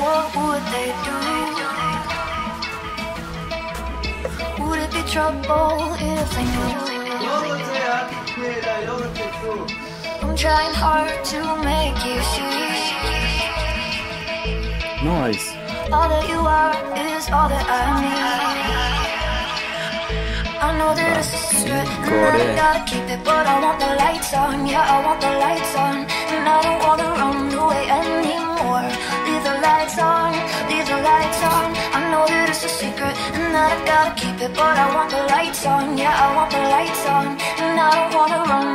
what would they do? Would it be trouble if they knew? I'm trying hard to make you see. Nice. All that you are is all that I need. I know that it's a secret, and I gotta keep it, but I want the lights on, yeah, I want the lights on, that I gotta keep it, but I want the lights on, yeah, I want the lights on, and I don't wanna run